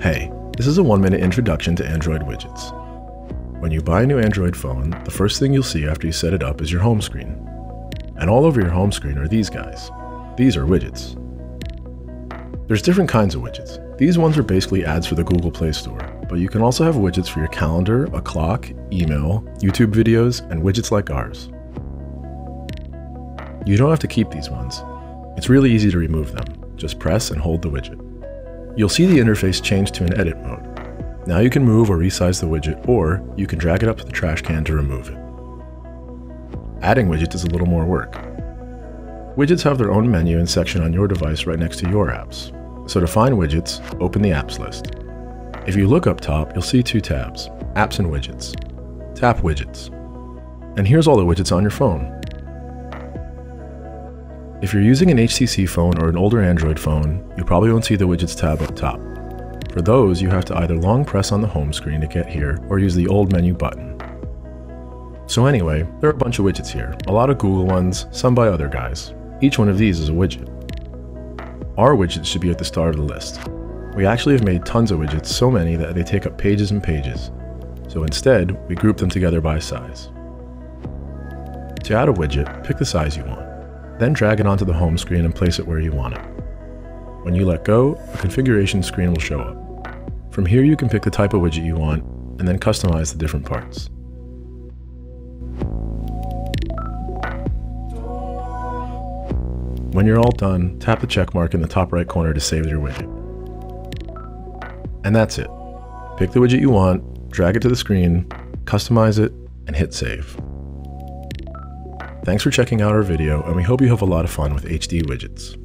Hey, this is a one minute introduction to Android widgets. When you buy a new Android phone, the first thing you'll see after you set it up is your home screen. And all over your home screen are these guys. These are widgets. There's different kinds of widgets. These ones are basically ads for the Google Play Store, but you can also have widgets for your calendar, a clock, email, YouTube videos, and widgets like ours. You don't have to keep these ones. It's really easy to remove them. Just press and hold the widget. You'll see the interface change to an edit mode. Now you can move or resize the widget, or you can drag it up to the trash can to remove it. Adding widgets is a little more work. Widgets have their own menu and section on your device right next to your apps. So to find widgets, open the apps list. If you look up top, you'll see two tabs, apps and widgets. Tap widgets. And here's all the widgets on your phone. If you're using an HTC phone or an older Android phone, you probably won't see the widgets tab up top. For those, you have to either long press on the home screen to get here or use the old menu button. So anyway, there are a bunch of widgets here, a lot of Google ones, some by other guys. Each one of these is a widget. Our widgets should be at the start of the list. We actually have made tons of widgets, so many that they take up pages and pages. So instead, we group them together by size. To add a widget, pick the size you want. Then drag it onto the home screen and place it where you want it. When you let go, a configuration screen will show up. From here you can pick the type of widget you want, and then customize the different parts. When you're all done, tap the check mark in the top right corner to save your widget. And that's it. Pick the widget you want, drag it to the screen, customize it, and hit save. Thanks for checking out our video, and we hope you have a lot of fun with HD widgets.